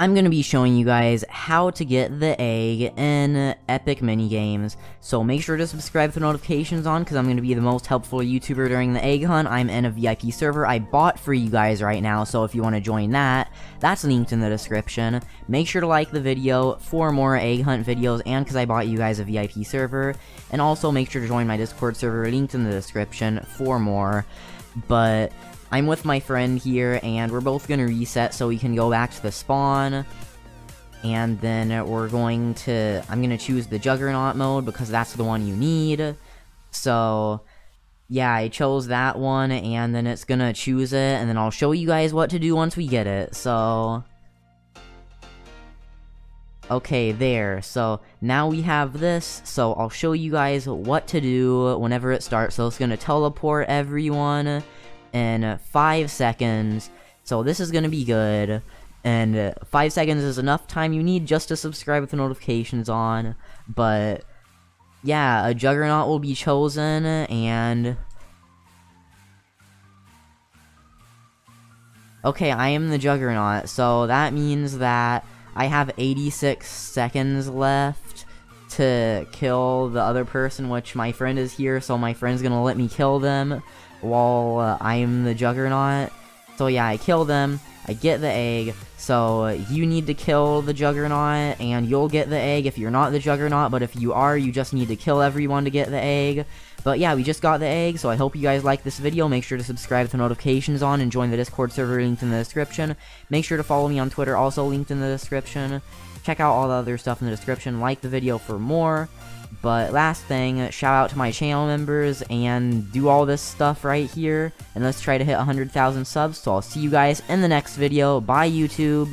I'm going to be showing you guys how to get the egg in Epic Minigames. So make sure to subscribe with notifications on because I'm going to be the most helpful YouTuber during the egg hunt. I'm in a VIP server I bought for you guys right now, so if you want to join that, that's linked in the description. Make sure to like the video for more egg hunt videos and because I bought you guys a VIP server. And also make sure to join my Discord server linked in the description for more. But I'm with my friend here, and we're both gonna reset so we can go back to the spawn. And then we're going to... I'm gonna choose the Juggernaut mode, because that's the one you need. So... Yeah, I chose that one, and then it's gonna choose it, and then I'll show you guys what to do once we get it, so... Okay, there. So, now we have this, so I'll show you guys what to do whenever it starts. So it's gonna teleport everyone in 5 seconds. So this is going to be good. And uh, 5 seconds is enough time you need just to subscribe with the notifications on. But yeah, a Juggernaut will be chosen and... Okay, I am the Juggernaut, so that means that I have 86 seconds left to kill the other person, which my friend is here, so my friend's gonna let me kill them while uh, I'm the Juggernaut. So yeah, I kill them, I get the egg, so you need to kill the Juggernaut, and you'll get the egg if you're not the Juggernaut, but if you are, you just need to kill everyone to get the egg. But yeah, we just got the egg, so I hope you guys like this video. Make sure to subscribe with the notifications on and join the Discord server linked in the description. Make sure to follow me on Twitter, also linked in the description. Check out all the other stuff in the description. Like the video for more. But last thing, uh, shout out to my channel members and do all this stuff right here. And let's try to hit 100,000 subs. So I'll see you guys in the next video. Bye, YouTube.